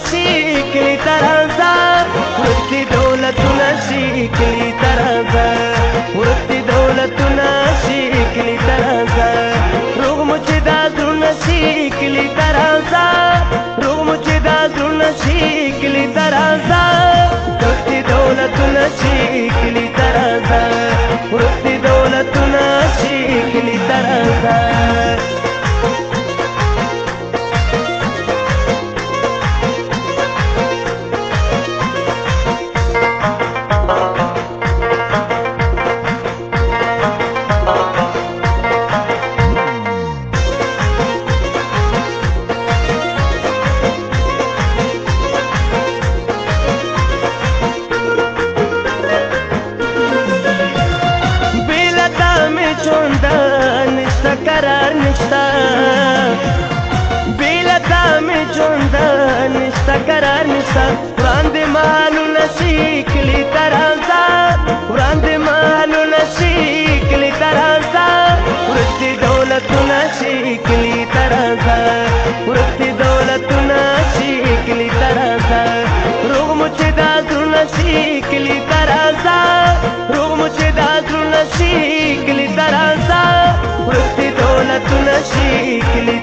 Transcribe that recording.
कृ چونده نشتا قرار نشتا بیلا دامی چونده نشتا قرار نشتا وړاندې مالو نشي کلی ترانزا وړاندې مالو نشي کلی ترانزا ورستي دولتونه شي کلی ترانزا ورستي دولتونه شي کلی ترانزا روغ مچ دا زړه شي کلی के लिए